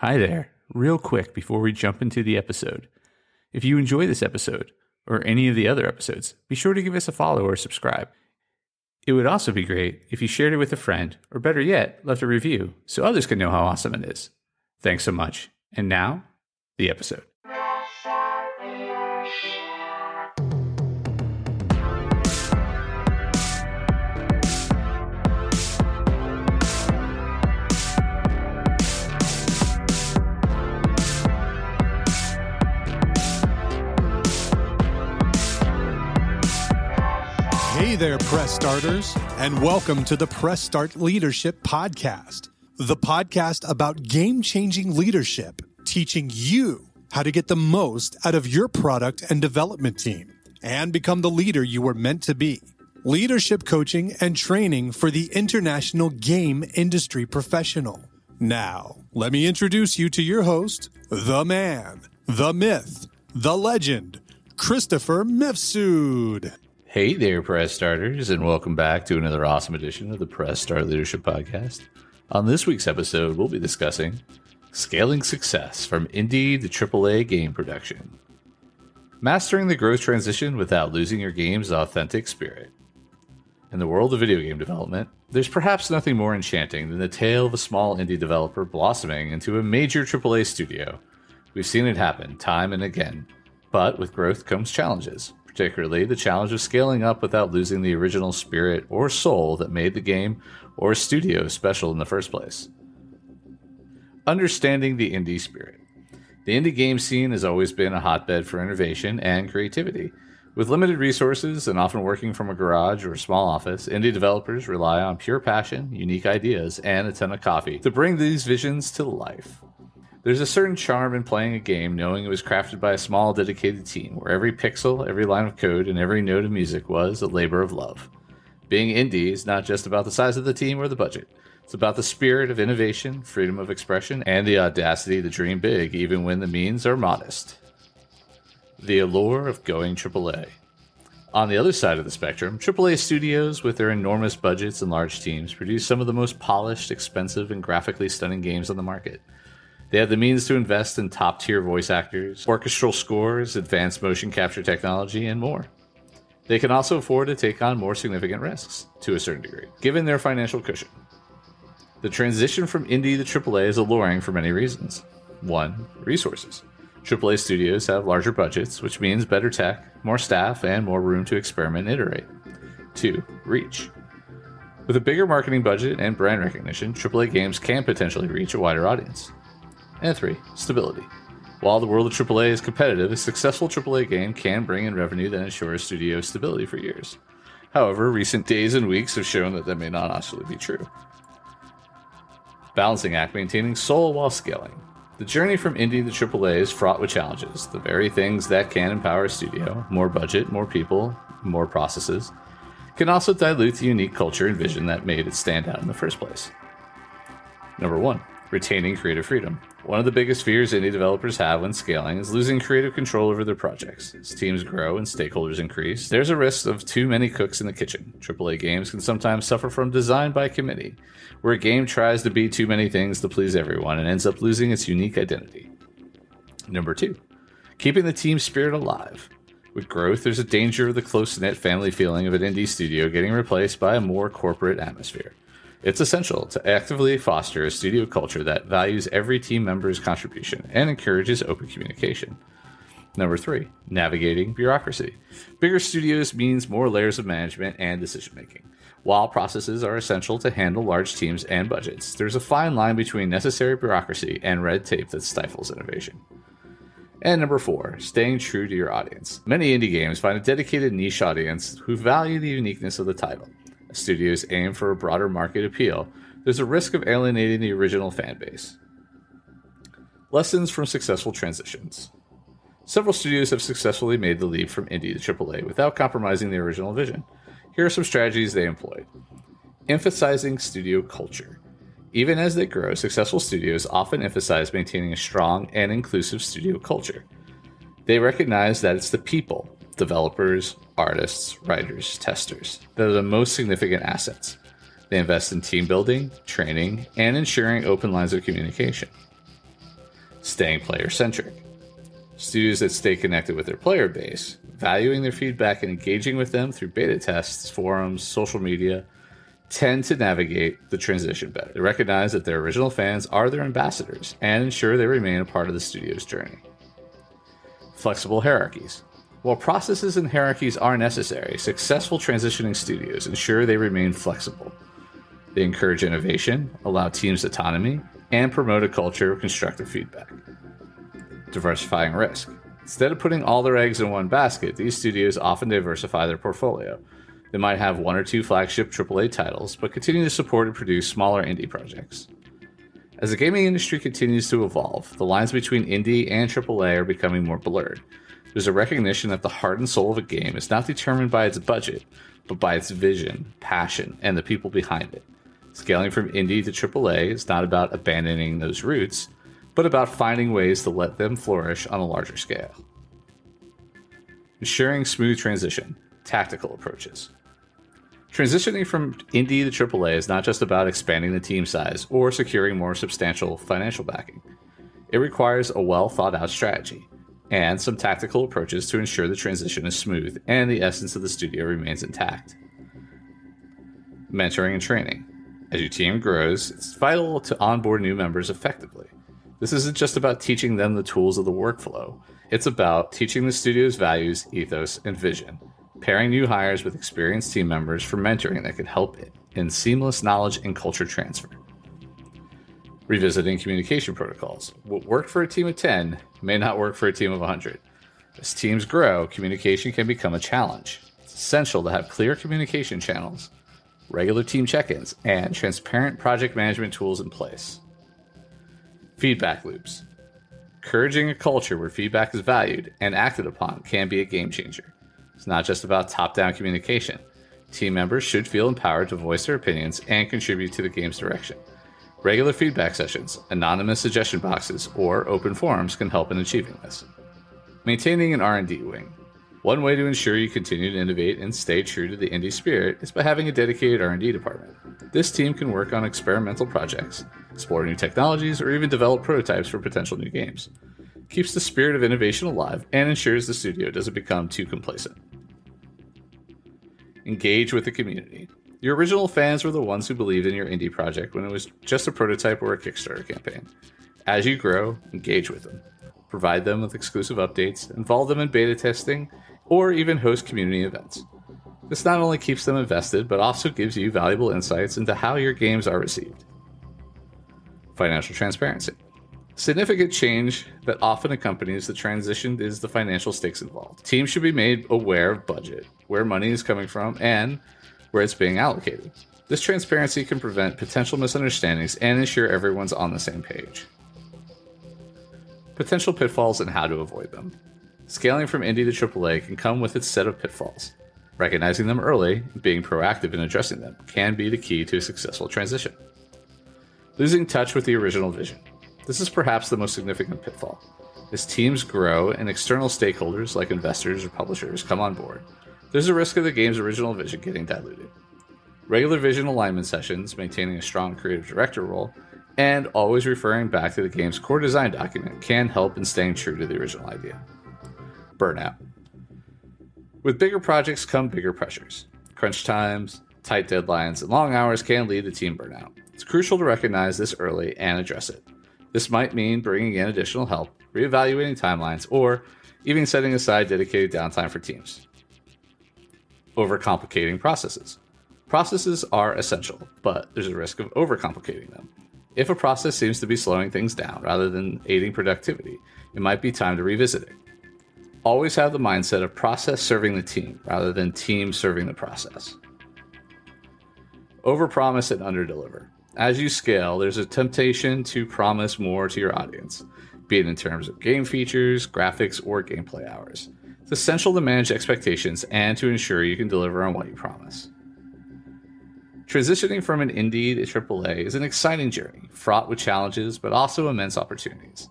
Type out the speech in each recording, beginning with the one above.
Hi there. Real quick before we jump into the episode. If you enjoy this episode or any of the other episodes, be sure to give us a follow or subscribe. It would also be great if you shared it with a friend, or better yet, left a review so others can know how awesome it is. Thanks so much. And now, the episode. There, press starters, and welcome to the Press Start Leadership Podcast, the podcast about game changing leadership, teaching you how to get the most out of your product and development team and become the leader you were meant to be. Leadership coaching and training for the international game industry professional. Now, let me introduce you to your host, the man, the myth, the legend, Christopher Mifsud. Hey there, press starters, and welcome back to another awesome edition of the Press Start Leadership Podcast. On this week's episode, we'll be discussing scaling success from indie to AAA game production, mastering the growth transition without losing your game's authentic spirit. In the world of video game development, there's perhaps nothing more enchanting than the tale of a small indie developer blossoming into a major AAA studio. We've seen it happen time and again, but with growth comes challenges particularly the challenge of scaling up without losing the original spirit or soul that made the game or studio special in the first place. Understanding the indie spirit. The indie game scene has always been a hotbed for innovation and creativity. With limited resources and often working from a garage or a small office, indie developers rely on pure passion, unique ideas, and a ton of coffee to bring these visions to life. There's a certain charm in playing a game knowing it was crafted by a small, dedicated team, where every pixel, every line of code, and every note of music was a labor of love. Being indie is not just about the size of the team or the budget. It's about the spirit of innovation, freedom of expression, and the audacity to dream big, even when the means are modest. The allure of going AAA. On the other side of the spectrum, AAA studios, with their enormous budgets and large teams, produce some of the most polished, expensive, and graphically stunning games on the market. They have the means to invest in top tier voice actors, orchestral scores, advanced motion capture technology, and more. They can also afford to take on more significant risks, to a certain degree, given their financial cushion. The transition from indie to AAA is alluring for many reasons. 1. Resources. AAA studios have larger budgets, which means better tech, more staff, and more room to experiment and iterate. 2. Reach. With a bigger marketing budget and brand recognition, AAA games can potentially reach a wider audience. And three, stability. While the world of AAA is competitive, a successful AAA game can bring in revenue that ensures studio stability for years. However, recent days and weeks have shown that that may not actually be true. Balancing act maintaining soul while scaling. The journey from indie to AAA is fraught with challenges, the very things that can empower a studio more budget, more people, more processes can also dilute the unique culture and vision that made it stand out in the first place. Number one, retaining creative freedom. One of the biggest fears indie developers have when scaling is losing creative control over their projects. As teams grow and stakeholders increase, there's a risk of too many cooks in the kitchen. AAA games can sometimes suffer from design by committee, where a game tries to be too many things to please everyone and ends up losing its unique identity. Number two, keeping the team spirit alive. With growth, there's a danger of the close knit family feeling of an indie studio getting replaced by a more corporate atmosphere. It's essential to actively foster a studio culture that values every team member's contribution and encourages open communication. Number three, navigating bureaucracy. Bigger studios means more layers of management and decision making. While processes are essential to handle large teams and budgets, there's a fine line between necessary bureaucracy and red tape that stifles innovation. And number four, staying true to your audience. Many indie games find a dedicated niche audience who value the uniqueness of the title studios aim for a broader market appeal, there's a risk of alienating the original fan base. Lessons from successful transitions. Several studios have successfully made the leap from indie to AAA without compromising the original vision. Here are some strategies they employed. Emphasizing studio culture. Even as they grow, successful studios often emphasize maintaining a strong and inclusive studio culture. They recognize that it's the people, developers, artists, writers, testers. They're the most significant assets. They invest in team building, training, and ensuring open lines of communication. staying player centric. Studios that stay connected with their player base, valuing their feedback and engaging with them through beta tests, forums, social media, tend to navigate the transition better. They recognize that their original fans are their ambassadors and ensure they remain a part of the studio's journey. Flexible hierarchies. While processes and hierarchies are necessary, successful transitioning studios ensure they remain flexible. They encourage innovation, allow teams autonomy, and promote a culture of constructive feedback. Diversifying risk. Instead of putting all their eggs in one basket, these studios often diversify their portfolio, they might have one or two flagship AAA titles, but continue to support and produce smaller indie projects. As the gaming industry continues to evolve, the lines between indie and AAA are becoming more blurred. There's a recognition that the heart and soul of a game is not determined by its budget, but by its vision, passion, and the people behind it. Scaling from indie to AAA is not about abandoning those roots, but about finding ways to let them flourish on a larger scale. Ensuring smooth transition, tactical approaches. Transitioning from indie to AAA is not just about expanding the team size or securing more substantial financial backing. It requires a well thought out strategy and some tactical approaches to ensure the transition is smooth and the essence of the studio remains intact. Mentoring and training. As your team grows, it's vital to onboard new members effectively. This isn't just about teaching them the tools of the workflow, it's about teaching the studio's values, ethos, and vision pairing new hires with experienced team members for mentoring that can help in seamless knowledge and culture transfer. Revisiting communication protocols. What worked for a team of 10 may not work for a team of 100. As teams grow, communication can become a challenge. It's essential to have clear communication channels, regular team check ins, and transparent project management tools in place. Feedback loops. Encouraging a culture where feedback is valued and acted upon can be a game changer. It's not just about top down communication. Team members should feel empowered to voice their opinions and contribute to the game's direction. Regular feedback sessions, anonymous suggestion boxes, or open forums can help in achieving this. Maintaining an R&D wing. One way to ensure you continue to innovate and stay true to the indie spirit is by having a dedicated R&D department. This team can work on experimental projects, explore new technologies, or even develop prototypes for potential new games. Keeps the spirit of innovation alive and ensures the studio doesn't become too complacent. Engage with the community. Your original fans were the ones who believed in your indie project when it was just a prototype or a Kickstarter campaign. As you grow, engage with them. Provide them with exclusive updates, involve them in beta testing, or even host community events. This not only keeps them invested, but also gives you valuable insights into how your games are received. Financial transparency. Significant change that often accompanies the transition is the financial stakes involved. Teams should be made aware of budget, where money is coming from, and where it's being allocated. This transparency can prevent potential misunderstandings and ensure everyone's on the same page. Potential pitfalls and how to avoid them. Scaling from indie to AAA can come with its set of pitfalls. Recognizing them early and being proactive in addressing them can be the key to a successful transition. Losing touch with the original vision. This is perhaps the most significant pitfall. As teams grow and external stakeholders like investors or publishers come on board, there's a risk of the game's original vision getting diluted. Regular vision alignment sessions, maintaining a strong creative director role, and always referring back to the game's core design document can help in staying true to the original idea. Burnout. With bigger projects come bigger pressures. Crunch times, tight deadlines, and long hours can lead to team burnout. It's crucial to recognize this early and address it. This might mean bringing in additional help, reevaluating timelines, or even setting aside dedicated downtime for teams. Overcomplicating processes. Processes are essential, but there's a risk of overcomplicating them. If a process seems to be slowing things down rather than aiding productivity, it might be time to revisit it. Always have the mindset of process serving the team rather than team serving the process. Overpromise and underdeliver as you scale, there's a temptation to promise more to your audience, be it in terms of game features, graphics, or gameplay hours. It's essential to manage expectations and to ensure you can deliver on what you promise. Transitioning from an indie to AAA is an exciting journey, fraught with challenges but also immense opportunities.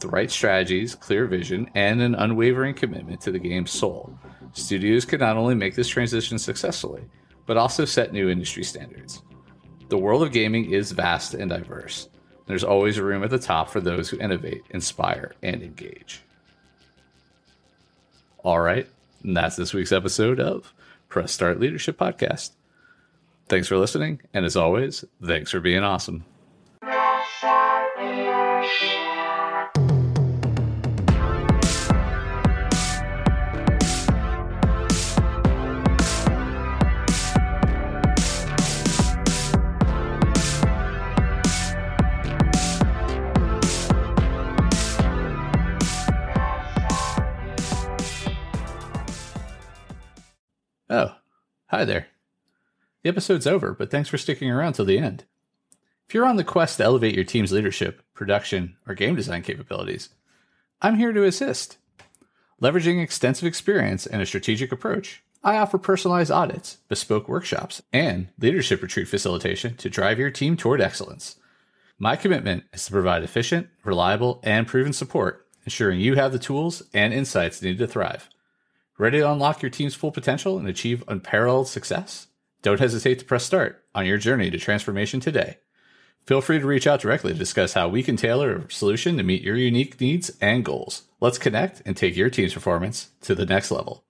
the right strategies, clear vision, and an unwavering commitment to the game's soul, studios can not only make this transition successfully, but also set new industry standards. The world of gaming is vast and diverse. there's always room at the top for those who innovate, inspire, and engage. All right, and that's this week's episode of Press Start Leadership Podcast. Thanks for listening, and as always, thanks for being awesome. Hi there. The episode's over, but thanks for sticking around till the end. If you're on the quest to elevate your team's leadership, production, or game design capabilities, I'm here to assist. Leveraging extensive experience and a strategic approach, I offer personalized audits, bespoke workshops, and leadership retreat facilitation to drive your team toward excellence. My commitment is to provide efficient, reliable, and proven support, ensuring you have the tools and insights needed to thrive. Ready to unlock your team's full potential and achieve unparalleled success? Don't hesitate to press start on your journey to transformation today. Feel free to reach out directly to discuss how we can tailor a solution to meet your unique needs and goals. Let's connect and take your team's performance to the next level.